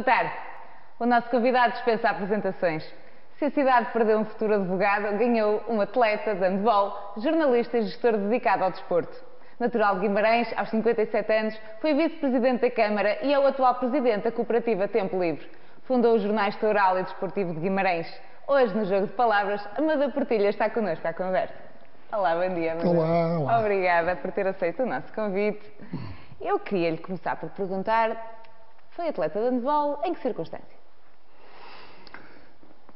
Boa tarde. O nosso convidado dispensa apresentações. Se a cidade perdeu um futuro advogado, ganhou um atleta de handball, jornalista e gestor dedicado ao desporto. Natural de Guimarães, aos 57 anos, foi vice-presidente da Câmara e é o atual presidente da cooperativa Tempo Livre. Fundou os jornais Toural e Desportivo de Guimarães. Hoje, no Jogo de Palavras, Amadeu Portilha está connosco à conversa. Olá, bom dia. Amadeu. Olá, olá. Obrigada por ter aceito o nosso convite. Eu queria lhe começar por perguntar: foi atleta de handball em que circunstância?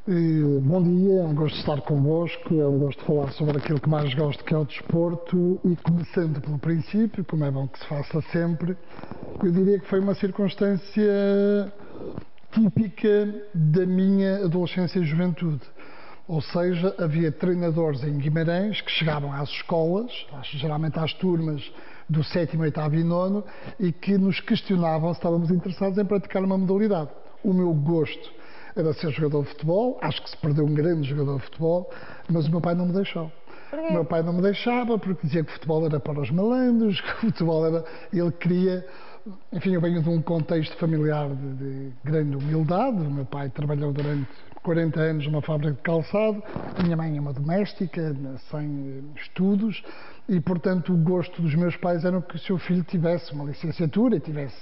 Bom dia, é um gosto de estar convosco, é um gosto de falar sobre aquilo que mais gosto, que é o desporto, e começando pelo princípio, como é bom que se faça sempre, eu diria que foi uma circunstância típica da minha adolescência e juventude. Ou seja, havia treinadores em Guimarães que chegavam às escolas, geralmente às turmas do sétimo, oitavo e nono, e que nos questionavam se estávamos interessados em praticar uma modalidade. O meu gosto era ser jogador de futebol, acho que se perdeu um grande jogador de futebol, mas o meu pai não me deixou. O meu pai não me deixava porque dizia que o futebol era para os malandros, que o futebol era. Ele queria. Enfim, eu venho de um contexto familiar de, de grande humildade. O meu pai trabalhou durante 40 anos numa fábrica de calçado, minha mãe é uma doméstica, sem estudos, e portanto o gosto dos meus pais era que o seu filho tivesse uma licenciatura e tivesse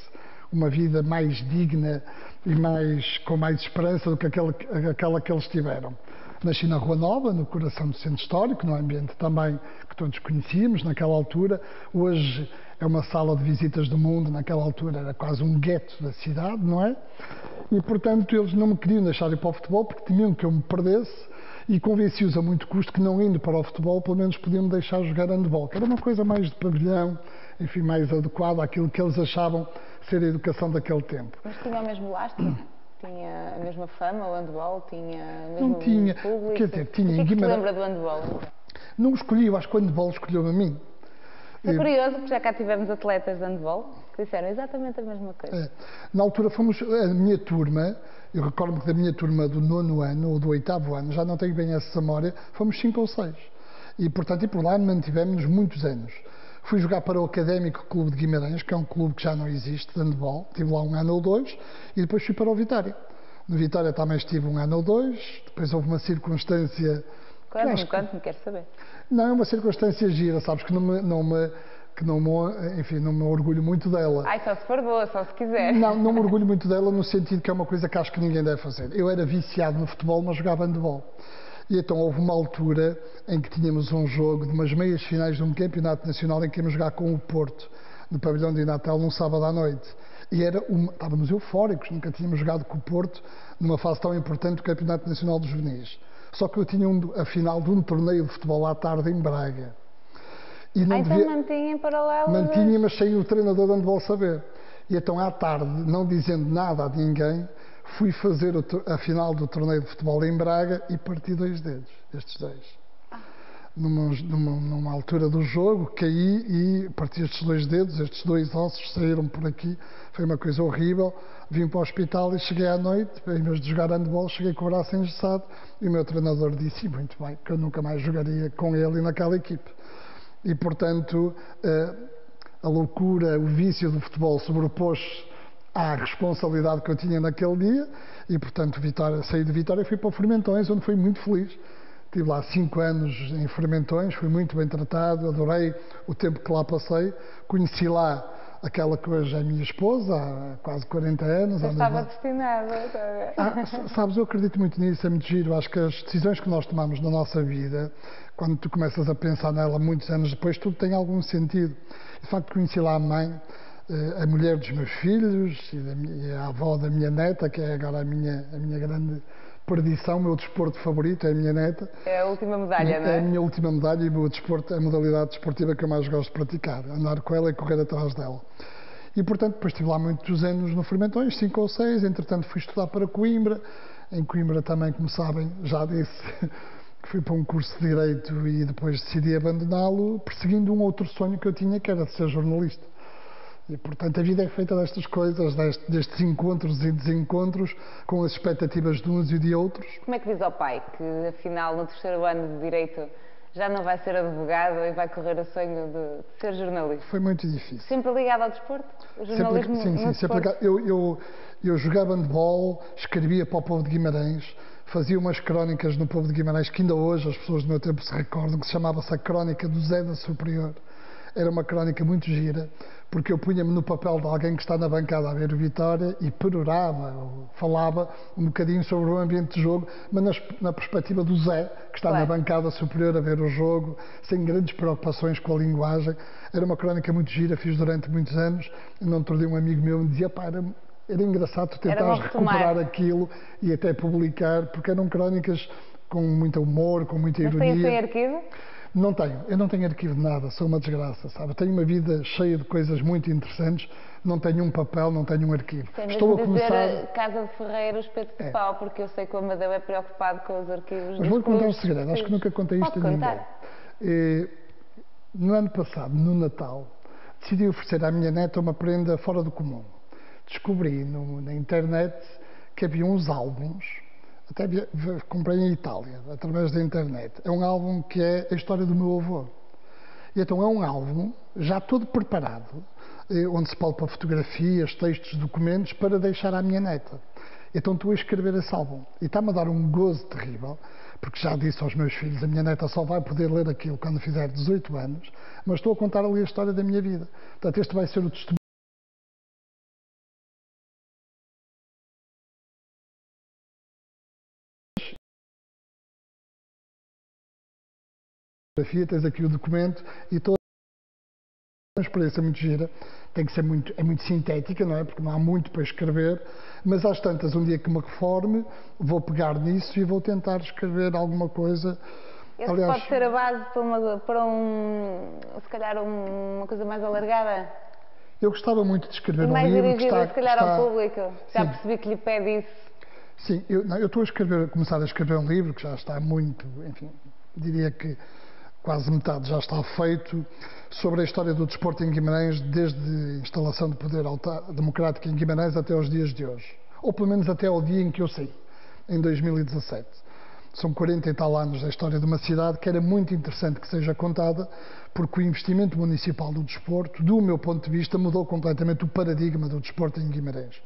uma vida mais digna e mais, com mais esperança do que aquela, aquela que eles tiveram. Nasci na Rua Nova, no coração do centro histórico, num ambiente também que todos conhecíamos naquela altura. Hoje é uma sala de visitas do mundo, naquela altura era quase um gueto da cidade, não é? E portanto eles não me queriam deixar ir para o futebol porque temiam que eu me perdesse e convenci-os a muito custo que não indo para o futebol, pelo menos podiam me deixar jogar handball, que era uma coisa mais de pavilhão, enfim, mais adequada àquilo que eles achavam ser a educação daquele tempo. Mas tinha o mesmo lastro? Tinha a mesma fama, o handball? Tinha o mesmo Não tinha, público? quer dizer, tinha é em Guimarães- lembra do handball? Não escolhi, eu acho que o handball escolheu a mim. É curioso, porque já cá tivemos atletas de handball que disseram exatamente a mesma coisa. É. Na altura fomos, a minha turma, eu recordo-me que da minha turma do nono ano ou do oitavo ano, já não tenho bem essa memória, fomos cinco ou seis. E, portanto, e por lá mantivemos-nos muitos anos. Fui jogar para o Académico Clube de Guimarães, que é um clube que já não existe, de handball. Estive lá um ano ou dois, e depois fui para o Vitória. No Vitória também estive um ano ou dois, depois houve uma circunstância... que acho que- conte-me, quero saber. Não, é uma circunstância gira, sabes, que não me, não me, que não me, enfim, não me orgulho muito dela. Ai, só se for boa, só se quiser. Não, não me orgulho muito dela no sentido que é uma coisa que acho que ninguém deve fazer. Eu era viciado no futebol, mas jogava handball. E então houve uma altura em que tínhamos um jogo de umas meias finais de um campeonato nacional em que íamos jogar com o Porto, no pavilhão de Natal, num sábado à noite. E era uma, estávamos eufóricos, nunca tínhamos jogado com o Porto numa fase tão importante do Campeonato Nacional dos Juvenis. Só que eu tinha um, a final de um torneio de futebol à tarde em Braga. E não Ah, então devia- mantinha em paralelo. Mantinha, mas sem o treinador de handball saber. E então, à tarde, não dizendo nada a ninguém, fui fazer a final do torneio de futebol em Braga e parti dois dedos, estes dois. Numa, numa, numa altura do jogo, caí e parti estes dois dedos, estes dois ossos saíram por aqui. Foi uma coisa horrível. Vim para o hospital e cheguei à noite, em vez de jogar handball, cheguei com o braço engessado e o meu treinador disse, "E muito bem, que eu nunca mais jogaria com ele e naquela equipe. E, portanto, eh, a loucura, o vício do futebol sobrepôs à responsabilidade que eu tinha naquele dia e, portanto, Vitória, saí de Vitória e fui para Fermentões, onde fui muito feliz. Estive lá cinco anos em Fermentões, fui muito bem tratado, adorei o tempo que lá passei. Conheci lá aquela que hoje é minha esposa, há quase 40 anos. Eu estava destinada. ver? ah, sabes, eu acredito muito nisso, é muito giro. Acho que as decisões que nós tomamos na nossa vida, quando tu começas a pensar nela muitos anos depois, tudo tem algum sentido. De facto, conheci lá a mãe, a mulher dos meus filhos e, minha- e a avó da minha neta, que é agora a minha, a minha grande perdição, o meu desporto favorito é a minha neta. É a última medalha, não É a é? minha última medalha e o meu desporto, a modalidade desportiva que eu mais gosto de praticar, andar com ela e correr atrás dela. E, portanto, depois estive lá muitos anos no Fermentões, cinco ou seis, entretanto fui estudar para Coimbra. Em Coimbra também, como sabem, já disse que fui para um curso de Direito e depois decidi abandoná-lo, perseguindo um outro sonho que eu tinha, que era de ser jornalista. E, portanto, a vida é feita destas coisas, deste- destes encontros e desencontros, com as expectativas de uns e de outros. Como é que diz ao pai que, afinal, no terceiro ano de Direito já não vai ser advogado e vai correr o sonho de ser jornalista? Foi muito difícil. Sempre ligado ao desporto? O jornalismo sempre, sim, sim, sempre ligado. Eu, eu, eu jogava handball, escrevia para o povo de Guimarães, fazia umas crónicas no povo de Guimarães que ainda hoje as pessoas do meu tempo se recordam, que se chamava-se a Crónica do Zé da Superior. Era uma crónica muito gira, porque eu punha-me no papel de alguém que está na bancada a ver o Vitória e perorava, ou falava um bocadinho sobre o ambiente de jogo, mas nas- na, perspectiva do Zé, que está na bancada superior a ver o jogo, sem grandes preocupações com a linguagem. Era uma crónica muito gira, fiz durante muitos anos. E não dia um amigo meu me dizia, pá, era, era engraçado retomar. recuperar aquilo e até publicar, porque eram crónicas com muito humor, com muita Mas tem isso em ironia. arquivo? Não tenho, eu não tenho arquivo de nada, sou uma desgraça, sabe? Tenho uma vida cheia de coisas muito interessantes, não tenho um papel, não tenho um arquivo. Tem Estou a dizer começar. eh, Casa de Ferreira, espeto de É. pau, porque eu sei que o Amadeu é preocupado com os arquivos Mas vou-lhe contar um segredo, acho que nunca contei isto Pode a ninguém. contar. Eh, No ano passado, no Natal, decidi oferecer à minha neta uma prenda fora do comum. Descobri no- na internet que havia uns álbuns, até comprei em Itália, através da internet. É um álbum que é a história do meu avô. E então é um álbum já todo preparado, eh, onde se pôr fotografias, textos, documentos, para deixar à minha neta. Então estou a escrever esse álbum. E está-me a dar um gozo terrível, porque já disse aos meus filhos, a minha neta só vai poder ler aquilo quando fizer 18 anos, mas estou a contar ali a história da minha vida. Portanto, este vai ser o testemunho. Fotografia, tens aqui o documento e toda uma experiência muito gira, tem que ser muito, é muito sintética, não é? Porque não há muito para escrever, mas às tantas, um dia que me reforme, vou pegar nisso e vou tentar escrever alguma coisa. Esse Aliás, pode ser a base para, uma, para um, se calhar um- uma coisa mais alargada eu gostava muito de escrever um mais livro que dirigida, se calhar, está- ao público. Já Sim. percebi que lhe pede isso. Sim, eu, não, eu estou a escrever, a começar a escrever um livro que já está muito, enfim, diria que quase metade já está feito, sobre a história do desporto em Guimarães, desde a instalação do poder democrático em Guimarães até aos dias de hoje. Ou pelo menos até ao dia em que eu saí, em 2017. São 40 e tal anos da história de uma cidade que era muito interessante que seja contada, porque o investimento municipal do desporto, do meu ponto de vista, mudou completamente o paradigma do desporto em Guimarães.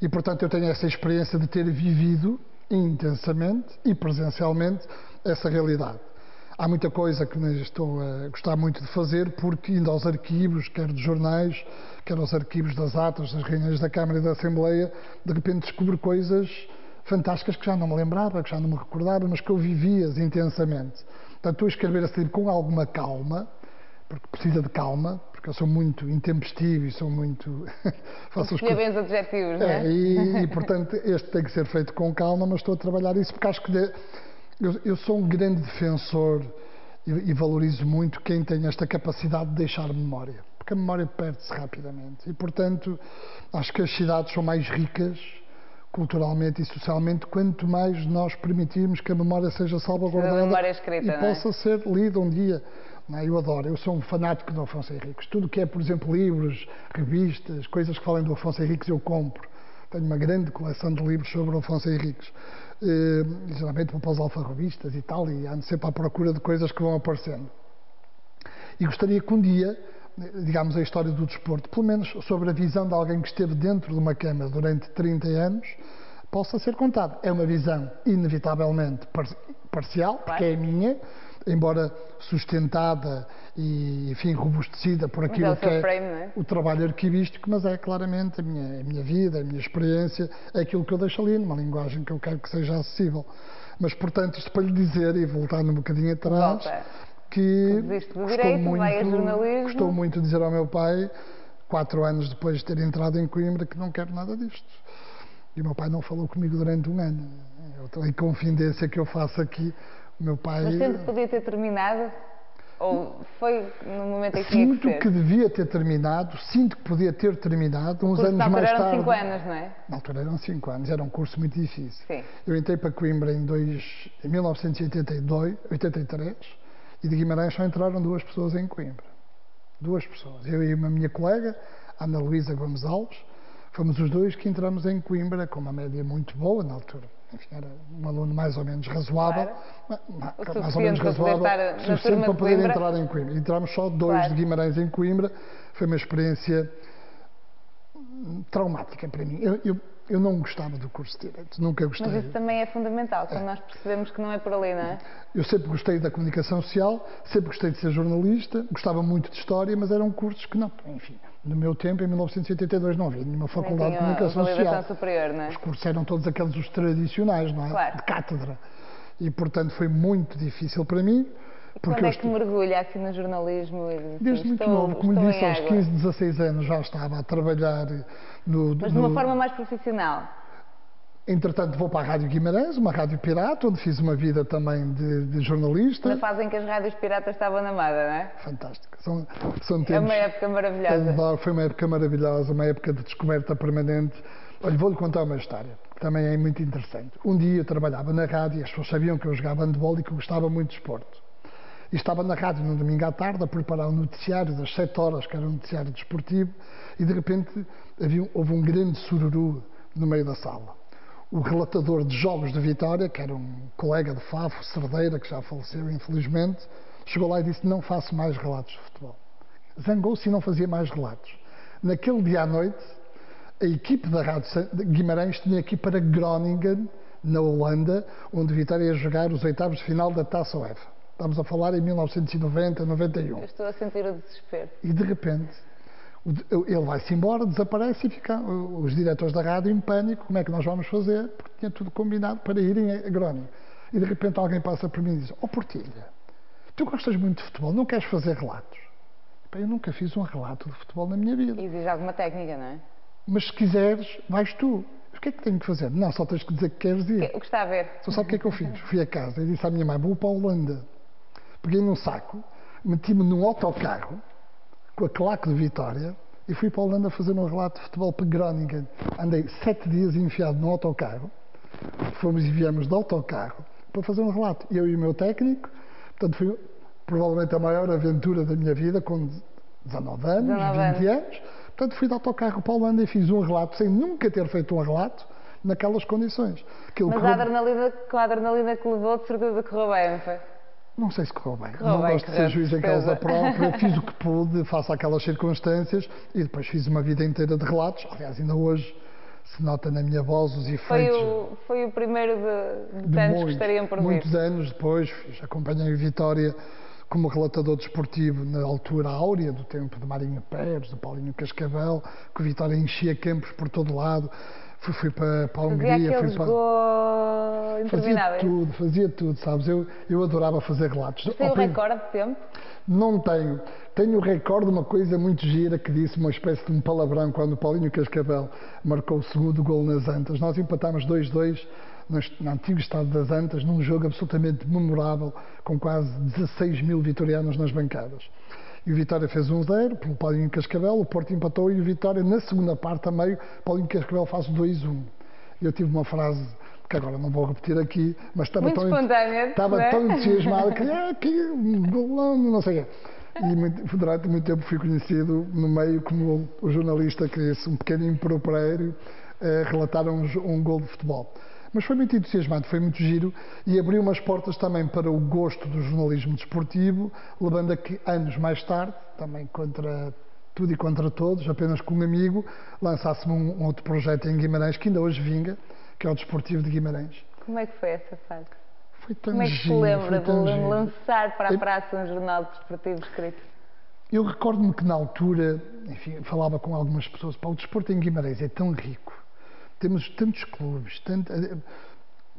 E, portanto, eu tenho essa experiência de ter vivido intensamente e presencialmente essa realidade. Há muita coisa que estou a gostar muito de fazer, porque indo aos arquivos, quer dos jornais, quer aos arquivos das atas, das reuniões da Câmara e da Assembleia, de repente descubro coisas fantásticas que já não me lembrava, que já não me recordava, mas que eu vivia intensamente. Portanto, estou a escrever esse livro com alguma calma, porque precisa de calma, porque eu sou muito intempestivo e sou muito. faço coisas. bem os adjetivos, não É, é? e, e, portanto, este tem que ser feito com calma, mas estou a trabalhar isso porque acho que de- eu, eu sou um grande defensor e, e valorizo muito quem tem esta capacidade de deixar memória, porque a memória perde-se rapidamente. E, portanto, acho que as cidades são mais ricas culturalmente e socialmente quanto mais nós permitirmos que a memória seja salvaguardada memória escrita, e é? possa ser lida um dia. Não é? Eu adoro, eu sou um fanático do Afonso Henriques. Tudo que é, por exemplo, livros, revistas, coisas que falem do Afonso Henriques, eu compro. Tenho uma grande coleção de livros sobre o Afonso Henriques. Eh, geralmente vou para os alfarrobistas e tal, e ando sempre à procura de coisas que vão aparecendo. E gostaria que um dia, digamos, a história do desporto, pelo menos sobre a visão de alguém que esteve dentro de uma Câmara durante 30 anos, possa ser contada. É uma visão inevitavelmente par- parcial, porque é a minha, embora sustentada e, enfim, robustecida por aquilo é o que é frame, é? o trabalho arquivístico, mas é claramente a minha, a minha vida, a minha experiência, é aquilo que eu deixo ali, numa linguagem que eu quero que seja acessível. Mas, portanto, isto para lhe dizer, e voltando um bocadinho atrás, Volta. que gostou direito, muito, gostou muito de dizer ao meu pai, quatro anos depois de ter entrado em Coimbra, que não quero nada disto. E o meu pai não falou comigo durante um ano. Outra inconfidência que eu faço aqui, meu pai... Mas sempre podia ter terminado? Ou foi no momento em que que Sinto ser? que devia ter terminado, sinto que podia ter terminado uns anos na altura mais eram tarde. 5 anos, não é? Na altura eram cinco anos, era um curso muito difícil. Sim. Eu entrei para Coimbra em, dois, em 1982, 83 e de Guimarães só entraram duas pessoas em Coimbra. Duas pessoas. Eu e uma minha colega, Ana Luísa Gomes Alves, fomos os dois que entramos em Coimbra com uma média muito boa na altura. Enfim, era um aluno mais ou menos razoável, Claro. mais ou menos razoável, suficiente para de poder Coimbra. entrar em Coimbra. Entramos só dois Claro. de Guimarães em Coimbra, foi uma experiência traumática para mim. Eu, eu, eu não gostava do curso de Direito, nunca gostei. Mas isso também é fundamental, quando nós percebemos que não é por ali, não é? Eu sempre gostei da comunicação social, sempre gostei de ser jornalista, gostava muito de história, mas eram cursos que não, enfim, no meu tempo, em 1982, não havia nenhuma faculdade de comunicação social. superior, não é? Os cursos eram todos aqueles os tradicionais, não é? Claro. De cátedra. E, portanto, foi muito difícil para mim. Porque quando é que mergulha assim no jornalismo? assim, Desde muito estou- novo, como lhe disse, aos água? 15, 16 anos já estava a trabalhar no. Mas de uma no- forma mais profissional. Entretanto, vou para a Rádio Guimarães, uma rádio pirata, onde fiz uma vida também de, de jornalista. Na fase em que as rádios piratas estavam na moda, não é? Fantástico. São, são É tempos. uma época maravilhosa. Foi uma época maravilhosa, uma época de descoberta permanente. Olha, vou-lhe contar uma história, que também é muito interessante. Um dia eu trabalhava na rádio e as pessoas sabiam que eu jogava handball e que eu gostava muito de esporte. Estava na rádio no domingo à tarde a preparar o noticiário das 7 horas, que era um noticiário desportivo, e de repente havia, um- houve um grande sururu no meio da sala. O relatador de jogos de Vitória, que era um colega de Fafo, Cerdeira, que já faleceu infelizmente, chegou lá e disse: Não faço mais relatos de futebol zangou-se e não fazia mais relatos. Naquele dia à noite, a equipe da Rádio Guimarães tinha ir para Groningen, na Holanda, onde Vitória ia jogar os oitavos de final da Taça UEFA. Estamos a falar em 1990, 91. Eu estou a sentir o desespero. E de repente, ele vai-se embora, desaparece e fica os diretores da rádio em pânico. Como é que nós vamos fazer? Porque tinha tudo combinado para irem a Groningen. E de repente alguém passa por mim e diz: Ó Portilha, tu gostas muito de futebol, não queres fazer relatos? Eu nunca fiz um relato de futebol na minha vida. Exige alguma técnica, não é? Mas se quiseres, vais tu. O que é que tenho que fazer? Não, só tens que dizer que queres ir. O que está a ver? Só sabe o que é que eu fiz? Fui a casa e disse à minha mãe: vou para a Holanda. Peguei num saco, meti-me num autocarro com a claque de Vitória e fui para a Holanda fazer um relato de futebol para Groningen. Andei sete dias enfiado num autocarro, fomos e viemos de autocarro para fazer um relato. Eu e o meu técnico, portanto, foi provavelmente a maior aventura da minha vida, com 19 anos, 19 20 anos. Portanto, fui de autocarro para a Holanda e fiz um relato, sem nunca ter feito um relato, naquelas condições. Aquilo Mas correu- a adrenalina, com a adrenalina que levou, de certeza correu bem, não foi? Não sei se correu bem. Correu não bem, gosto de ser juiz em causa própria. Fiz o que pude, face àquelas circunstâncias e depois fiz uma vida inteira de relatos. Aliás, ainda hoje se nota na minha voz os Foi efeitos. o, foi o primeiro de, de de tantos que muitos, estariam por vir. muitos anos depois, fiz, acompanhei o Vitória como relatador desportivo na altura áurea do tempo de Marinho Pérez, do Paulinho Cascavel, que Vitória enchia campos por todo lado. Fui, fui para, para a Fazia Hungria, aqueles fui para. Fazia tudo, fazia tudo, sabes? Eu, eu adorava fazer relatos. Tem o recorde de tempo? Não tenho. Tenho o recorde de uma coisa muito gira que disse, uma espécie de um palavrão, quando o Paulinho Cascavel marcou o segundo gol nas Antas. Nós empatámos 2-2 no est- no antigo estado das Antas, num jogo absolutamente memorável, com quase 16 mil vitorianos nas bancadas. E o Vitória fez 1-0 pelo Paulinho Cascavel, o Porto empatou e o Vitória, na segunda parte, a meio, Paulinho Cascavel faz o 2-1. E eu tive uma frase que agora não vou repetir aqui, mas estava Muito tão, estava é? tão entusiasmado que ah, aqui um golão, não sei o quê. E durante muito tempo fui conhecido no meio como o jornalista que disse um pequeno impropério eh, relatar um, um gol de futebol. Mas foi muito entusiasmante, foi muito giro e abriu umas portas também para o gosto do jornalismo desportivo, levando a que anos mais tarde, também contra tudo e contra todos, apenas com um amigo, lançássemos um, um outro projeto em Guimarães que ainda hoje vinga, que é o Desportivo de Guimarães. Como é que foi essa fase? Foi tão Como é que se lembra de lançar para a praça um jornal desportivo escrito? Eu recordo-me que na altura, enfim, falava com algumas pessoas, pá, o desporto em Guimarães é tão rico, temos tantos clubes, tanto- eh,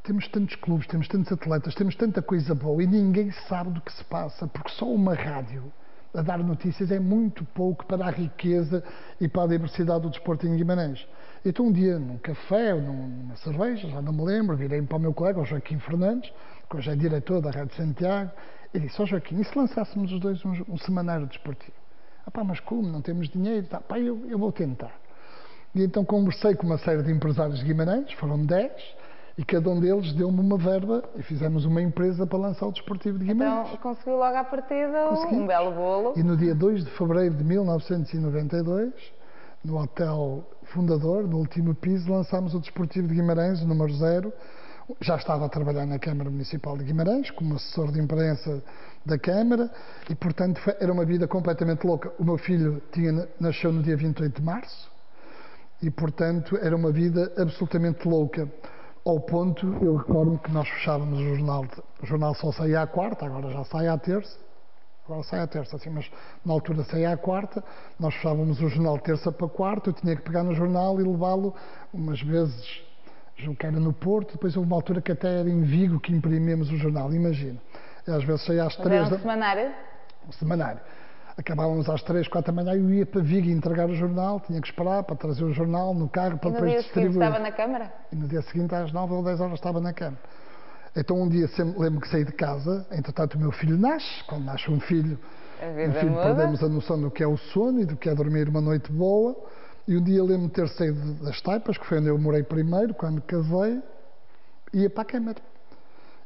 temos tantos clubes, temos tantos atletas, temos tanta coisa boa e ninguém sabe do que se passa, porque só uma rádio a dar notícias é muito pouco para a riqueza e para a diversidade do desporto em Guimarães. Então um dia, num café ou numa cerveja, já não me lembro, virei para o meu colega, o Joaquim Fernandes, que hoje é diretor da Rádio Santiago, e disse, ó Joaquim, e se lançássemos os dois um, um semanário desportivo? Ah pá, mas como? Não temos dinheiro? Tá, pá, eu, eu vou tentar. E então conversei com uma série de empresários de Guimarães, foram 10, e cada um deles deu-me uma verba e fizemos uma empresa para lançar o Desportivo de Guimarães. Então conseguiu logo à partida um belo bolo. E no dia 2 de fevereiro de 1992, no Hotel Fundador, no último piso, lançámos o Desportivo de Guimarães, o número 0, Já estava a trabalhar na Câmara Municipal de Guimarães, como assessor de imprensa da Câmara, e, portanto, era uma vida completamente louca. O meu filho tinha, nasceu no dia 28 de março, e, portanto, era uma vida absolutamente louca. Ao ponto, eu recordo que nós fechávamos o jornal, o jornal só saía à quarta, agora já sai à terça, agora sai à terça, assim, mas na altura saía à quarta, nós fechávamos o jornal terça para quarta, eu tinha que pegar no jornal e levá-lo umas vezes, julgo que era no Porto, depois houve uma altura que até era em Vigo que imprimimos o jornal, imagina. Às vezes saía às Mas três era um da... semanário? um semanário. Acabávamos às três, quatro da manhã e eu ia para Vigo entregar o jornal, tinha que esperar para trazer o jornal no carro para E no depois dia seguinte distribuir. estava na Câmara? E no dia seguinte, às 9 ou 10 horas, estava na cama. Então, um dia, lembro que saí de casa, entretanto, o meu filho nasce. Quando nasce um filho, um vida filho muda. perdemos a noção do que é o sono e do que é dormir uma noite boa. E um dia lembro-me de ter saído das Taipas, que foi onde eu morei primeiro, quando casei, ia para a Câmara.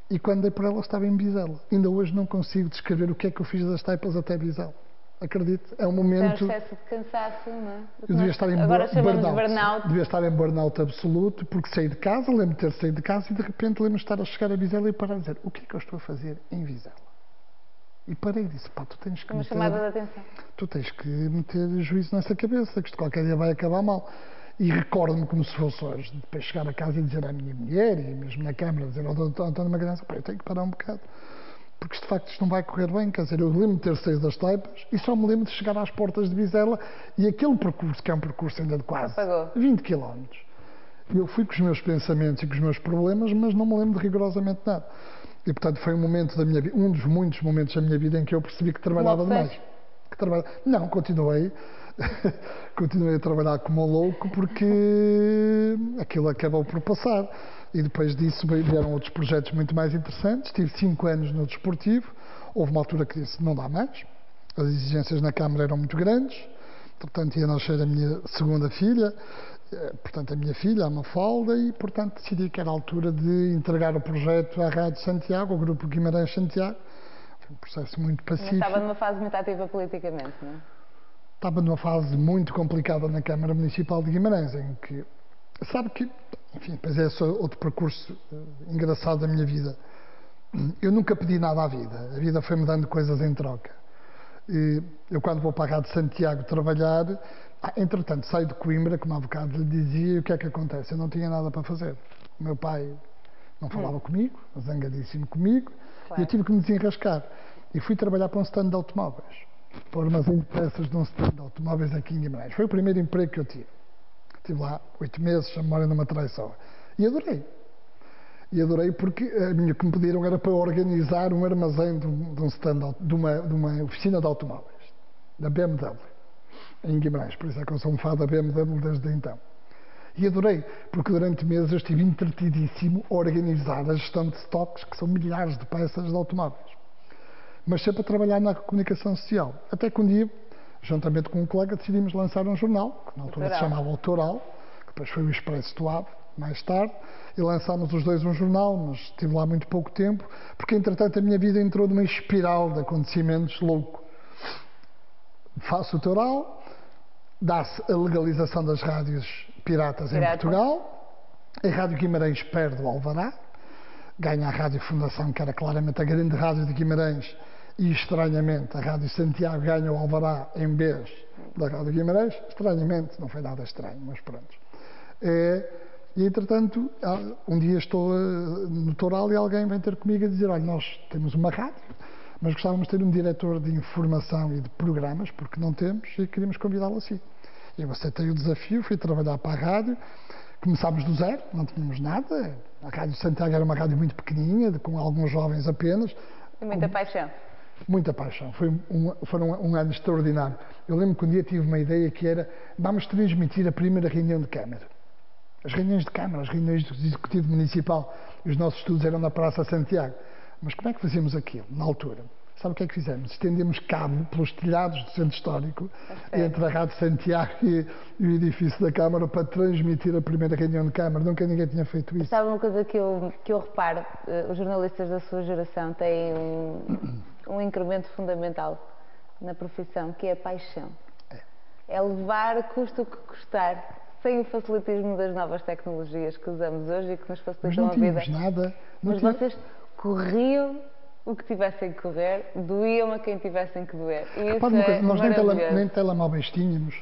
E quando dei por ela, estava em Bizela. Ainda hoje não consigo descrever o que é que eu fiz das Taipas até Bizela. Acredito, é um É um momento. excesso de cansaço, não é? Eu devia estar em Agora bur- chamamos burnout. burnout. Devia estar em burnout absoluto, porque saí de casa, lembro-me de ter saído de casa e de repente lembro-me de estar a chegar a Vizela e parar a dizer: O que é que eu estou a fazer em Vizela? E parei e disse: Pá, tu tens que Uma chamada de meter, atenção. tu tens que meter juízo nessa cabeça, que isto qualquer dia vai acabar mal. E recordo-me como se fosse hoje, de depois chegar a casa e dizer à minha mulher, e mesmo na Câmara, dizer ao doutor António Magalhães: Pá, eu tenho que parar um bocado. Porque de facto isto não vai correr bem, quer dizer, eu lembro de ter saído das taipas e só me lembro de chegar às portas de Vizela e aquele percurso, que é um percurso ainda de quase Apagou. 20 km. Eu fui com os meus pensamentos e com os meus problemas, mas não me lembro de rigorosamente nada. E portanto foi um momento da minha vida, um dos muitos momentos da minha vida em que eu percebi que trabalhava demais. Que trabalha... Não, continuei. continuei a trabalhar como um louco porque aquilo acabou por passar. E depois disso vieram outros projetos muito mais interessantes. Tive cinco anos no desportivo. Houve uma altura que disse: não dá mais. As exigências na Câmara eram muito grandes. Portanto, ia nascer a minha segunda filha, eh, portanto, a minha filha, a Mafalda, e, portanto, decidi que era a altura de entregar o projeto à Rádio Santiago, ao Grupo Guimarães Santiago. Foi um processo muito Mas pacífico. estava numa fase muito ativa politicamente, não é? Estava numa fase muito complicada na Câmara Municipal de Guimarães, em que, sabe que, enfim, depois é só outro percurso eh, engraçado da minha vida. Eu nunca pedi nada à vida, a vida foi-me dando coisas em troca. E eu, quando vou para a Rádio Santiago trabalhar, ah, entretanto, saio de Coimbra, como há bocado lhe dizia, e o que é que acontece? Eu não tinha nada para fazer. O meu pai não falava comigo, zangadíssimo comigo, e Claro. eu tive que me desenrascar. E fui trabalhar para um stand de automóveis, para o armazém de peças de um stand de automóveis aqui em Guimarães. Foi o primeiro emprego que eu tive. Estive lá oito meses, a memória não me traiçoa. E adorei. E adorei porque a minha que me pediram era para organizar um armazém de um, stand, de, uma, de uma oficina de automóveis, da BMW, em Guimarães. Por isso é que eu sou um fã da BMW desde então. E adorei, porque durante meses eu estive entretidíssimo a organizar a gestão de estoques, que são milhares de peças de automóveis. Mas sempre a trabalhar na comunicação social. Até que um dia, juntamente com um colega, decidimos lançar um jornal, que na altura se chamava O Toral, que depois foi o Expresso do Ave, mais tarde, e lançámos os dois um jornal, mas estive lá muito pouco tempo, porque entretanto a minha vida entrou numa espiral de acontecimentos louco. Faço o Toral, dá-se a legalização das rádios piratas em Piratas. Portugal, a Rádio Guimarães perde o Alvará, ganha a Rádio Fundação, que era claramente a grande rádio de Guimarães, e estranhamente a Rádio Santiago ganha o Alvará em vez da Rádio Guimarães. Estranhamente, não foi nada estranho, mas pronto. É, e entretanto, um dia estou eh, no Toral e alguém vem ter comigo a dizer: Olha, nós temos uma rádio, mas gostávamos de ter um diretor de informação e de programas, porque não temos, e queríamos convidá-lo assim. Eu aceitei o desafio, fui trabalhar para a rádio, começámos do zero, não tínhamos nada. A Rádio Santiago era uma rádio muito pequenininha, de- com alguns jovens apenas, E muita paixão. Muita paixão. Foi um, foram um ano extraordinário. Eu lembro que um dia tive uma ideia que era vamos transmitir a primeira reunião de Câmara. As reuniões de Câmara, as reuniões do Executivo Municipal. Os nossos estudos eram na Praça Santiago. Mas como é que fazíamos aquilo, na altura? Sabe o que é que fizemos? Estendemos cabo pelos telhados do Centro Histórico, sério? entre a Rádio Santiago e, e o edifício da Câmara, para transmitir a primeira reunião de Câmara. Nunca ninguém tinha feito isso. Sabe uma coisa que eu, que eu reparo? Eh, Os jornalistas da sua geração têm um, um incremento fundamental na profissão, que é a paixão. É levar, custa o que custar. sem o facilitismo das novas tecnologias que usamos hoje e que nos facilitam a vida. tínhamos nada. Não Mas tinha- vocês corriam o que tivessem que correr, doíam a quem tivessem que doer. E isso é nós nem, tele, nem telemóveis tínhamos.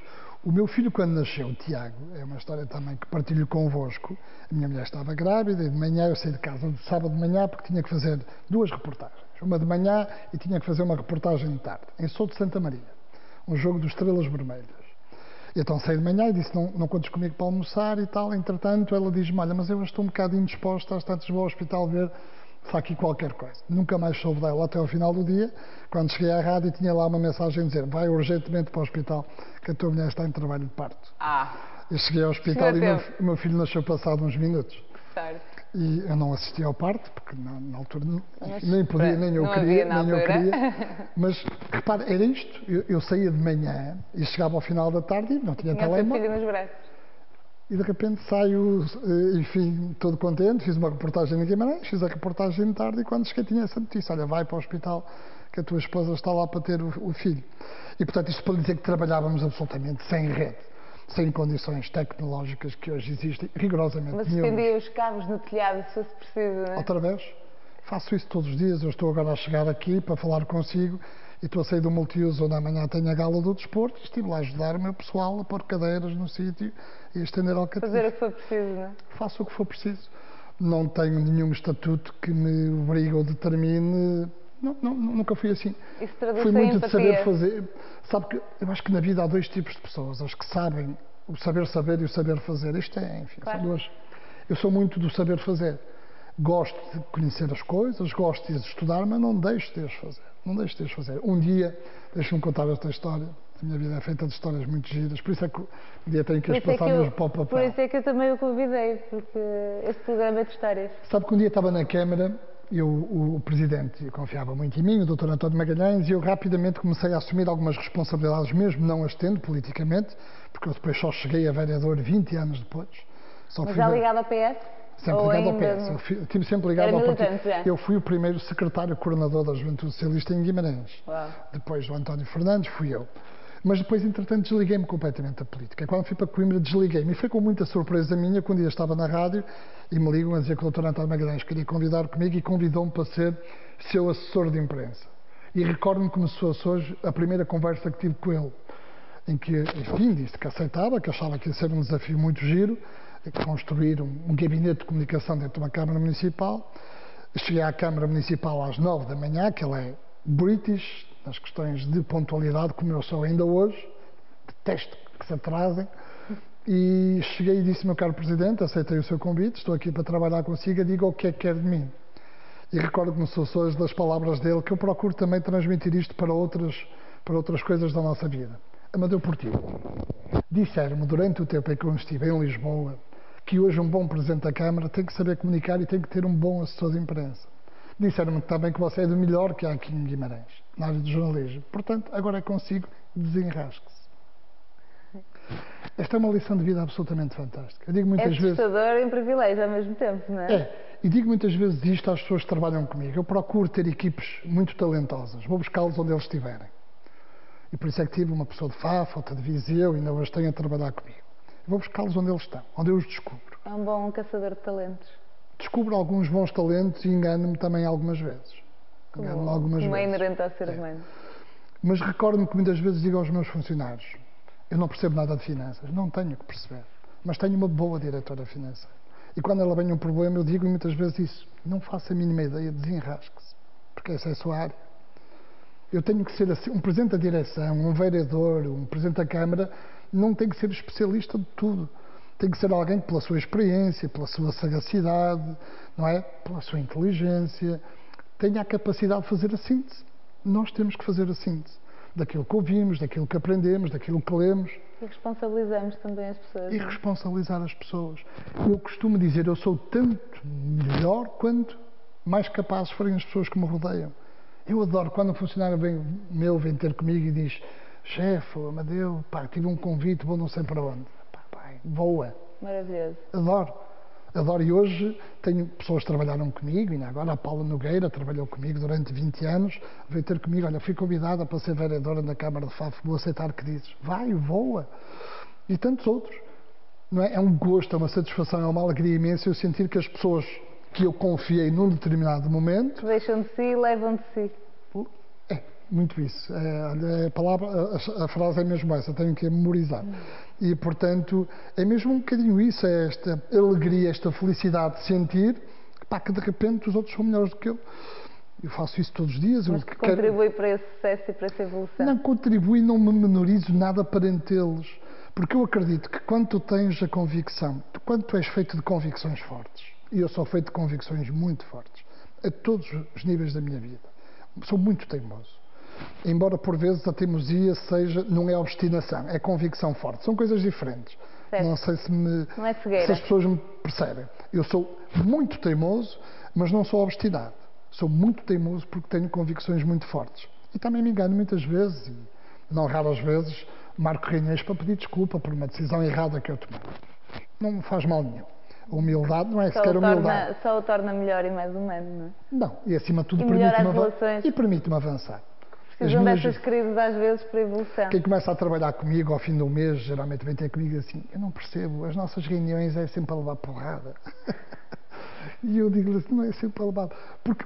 O meu filho, quando nasceu, o Tiago, é uma história também que partilho convosco. A minha mulher estava grávida e de manhã eu saí de casa de sábado de manhã porque tinha que fazer duas reportagens. Uma de manhã e tinha que fazer uma reportagem de tarde, em Sou de Santa Maria, um jogo dos Estrelas Vermelhas. Então saí de manhã e disse: Não, não contes comigo para almoçar e tal. Entretanto, ela diz-me: Olha, mas eu estou um bocado indisposta, às tantas vou ao hospital ver se há aqui qualquer coisa. Nunca mais soube dela até ao final do dia. Quando cheguei à rádio, tinha lá uma mensagem a dizer: Vai urgentemente para o hospital, que a tua mulher está em trabalho de parto. Ah, Eu cheguei ao hospital e o meu, meu filho nasceu passado uns minutos. sorte. E eu não assisti ao parto, porque na, na altura não- Mas, nem podia, nem eu queria, nem eu queria. Mas repare, era isto. Eu, eu saía de manhã e chegava ao final da tarde e não tinha telemóvel. E de repente saio, eh, enfim, todo contente, fiz uma reportagem em Guimarães, fiz a reportagem de tarde e quando cheguei tinha essa notícia, olha, vai para o hospital que a tua esposa está lá para ter o, o filho. E portanto isto para dizer que trabalhávamos absolutamente sem rede, sem condições tecnológicas que hoje existem, rigorosamente Mas estendia os cabos no telhado se fosse preciso, não é? Outra vez, faço isso todos os dias, eu estou agora a chegar aqui para falar consigo e estou a sair do multiuso onde amanhã tenho a gala do desporto e estive lá a ajudar o meu pessoal a pôr cadeiras no sítio e a estender alcatifes. Fazer o que for preciso, não é? faço o que for preciso. Não tenho nenhum estatuto que me obrigue ou determine. Não, não, nunca fui assim. Isso Fui muito de saber fazer. Sabe que eu acho que na vida há dois tipos de pessoas: as que sabem o saber saber e o saber fazer. Isto é, enfim, Claro. são duas. Eu sou muito do saber fazer. Gosto de conhecer as coisas, gosto de estudar, mas não deixo de as fazer. Não deixo de as fazer. Um dia, deixa-me contar esta história. A minha vida é feita de histórias muito giras, por isso é que um dia tenho que as é passar eu, mesmo para o papel. por isso é que eu também o convidei, porque este programa é de histórias. Sabe que um dia estava na Câmara, eu, o, o Presidente confiava muito em mim, o Dr. António Magalhães, e eu rapidamente comecei a assumir algumas responsabilidades, mesmo não as tendo politicamente, porque eu depois só cheguei a vereador 20 anos depois. Só Mas já ve- ligado ao PS? Sempre Ou ligado ao PS. Eu fui- estive sempre ligado Era ao partido. Eu fui o primeiro secretário coordenador da Juventude Socialista em Guimarães. Uau. Depois do António Fernandes, fui eu. Mas depois, entretanto, desliguei-me completamente da política. Quando fui para Coimbra, desliguei-me. E foi com muita surpresa minha que um dia estava na rádio e me ligam a dizer que o Dr. António Magalhães queria convidar comigo e convidou-me para ser seu assessor de imprensa. E recordo-me se fosse hoje a primeira conversa que tive com ele, em que, enfim, disse que aceitava, que achava que ia ser um desafio muito giro, que construir um, um gabinete de comunicação dentro de uma Câmara Municipal. Cheguei à Câmara Municipal às nove da manhã, que ela é British, nas questões de pontualidade, como eu sou ainda hoje, detesto que se atrasem. E cheguei e disse, meu caro Presidente, aceitei o seu convite, estou aqui para trabalhar consigo, diga o que é que quer de mim. E recordo-me hoje das palavras dele, que eu procuro também transmitir isto para outras, para outras coisas da nossa vida. Amadeu Portillo, disseram-me durante o tempo em que eu estive em Lisboa que hoje um bom Presidente da Câmara tem que saber comunicar e tem que ter um bom assessor de imprensa. Disseram-me também que você é do melhor que há aqui em Guimarães, na área do jornalismo. Portanto, agora é consigo, desenrasque-se. Esta é uma lição de vida absolutamente fantástica. Eu digo É muitas vezes. assustador e um privilégio ao mesmo tempo, não é? É, e digo muitas vezes isto às pessoas que trabalham comigo. Eu procuro ter equipes muito talentosas, vou buscá-los onde eles estiverem. E por isso é que tive uma pessoa de Faf, outra de Viseu, e ainda hoje tenho a trabalhar comigo. Eu vou buscá-los onde eles estão, onde eu os descubro. É um bom caçador de talentos. Descubro alguns bons talentos e engano-me também algumas vezes. Engano-me Como, algumas como é vezes. inerente ao ser É. humano. Mas recordo-me que muitas vezes digo aos meus funcionários: eu não percebo nada de finanças, não tenho que perceber, mas tenho uma boa diretora financeira. E quando ela vem um problema, eu digo muitas vezes isso: não faça a mínima ideia, desenrasque-se, porque essa é a sua área. Eu tenho que ser assim, um presidente da direção, um vereador, um presidente da Câmara, não tem que ser especialista de tudo. Tem que ser alguém que, pela sua experiência, pela sua sagacidade, não é? Pela sua inteligência, tenha a capacidade de fazer a síntese. Nós temos que fazer a síntese daquilo que ouvimos, daquilo que aprendemos, daquilo que lemos E responsabilizamos também as pessoas. e é? responsabilizar as pessoas. Eu costumo dizer, eu sou tanto melhor quanto mais capazes forem as pessoas que me rodeiam. Eu adoro quando um funcionário vem, meu vem ter comigo e diz chefe, Amadeu, pá, tive um convite, vou não sei para onde. Voa. Maravilhoso. Adoro. Adoro. E hoje tenho pessoas que trabalharam comigo, ainda agora a Paula Nogueira trabalhou comigo durante 20 anos, veio ter comigo, olha, fui convidada para ser vereadora na Câmara de Faf, vou aceitar que dizes. Vai, voa. E tantos outros. não é? é um gosto, é uma satisfação, é uma alegria imensa eu sentir que as pessoas que eu confiei num determinado momento. Deixam de si e levam de si. É, muito isso. É, a, palavra, a, a, frase é mesmo essa, tenho que memorizar. E, portanto, é mesmo um bocadinho isso, é esta alegria, esta felicidade de sentir pá, que de repente os outros são melhores do que eu. Eu faço isso todos os dias. Mas que contribui quero... para esse sucesso e para essa evolução? Não contribui, não me menorizo nada perante eles. Porque eu acredito que quando tu tens a convicção, quando tu és feito de convicções fortes, e eu sou feito de convicções muito fortes, a todos os níveis da minha vida, sou muito teimoso. Embora por vezes a teimosia seja, não é obstinação, é convicção forte. São coisas diferentes. Certo. Não sei se, me, não é se as pessoas me percebem. Eu sou muito teimoso, mas não sou obstinado. Sou muito teimoso porque tenho convicções muito fortes. E também me engano muitas vezes, e não raras vezes, marco reuniões para pedir desculpa por uma decisão errada que eu tomei. Não me faz mal nenhum. A humildade não é só sequer torna, humildade. Só o torna melhor e mais humano, não é? Não, e acima de tudo permite-me permite avançar. Precisam dessas crises às vezes para evolução. Quem começa a trabalhar comigo ao fim do mês, geralmente vem ter comigo assim, eu não percebo, as nossas reuniões é sempre a levar porrada. e eu digo-lhe assim, não é sempre a levar. Porque,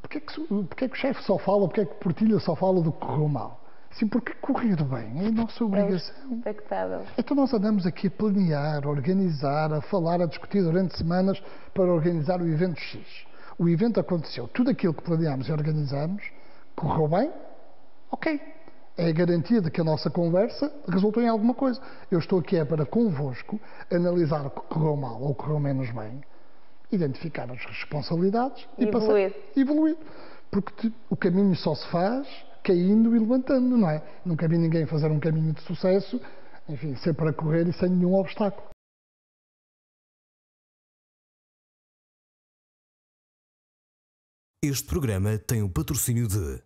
porque, é que, porque é que o chefe só fala, porque é que o portilha só fala do que correu mal? Sim, porque correr bem é a nossa é obrigação. É expectável. Então nós andamos aqui a planear, a organizar, a falar, a discutir durante semanas para organizar o evento X. O evento aconteceu. Tudo aquilo que planeámos e organizámos correu bem? Ok. É a garantia de que a nossa conversa resultou em alguma coisa. Eu estou aqui é para convosco analisar o que correu mal ou correu menos bem, identificar as responsabilidades e, e evoluir. Passar, evoluir. Porque o caminho só se faz caindo e levantando, não é? Nunca vi ninguém fazer um caminho de sucesso, enfim, sempre a correr e sem nenhum obstáculo. Este programa tem o patrocínio de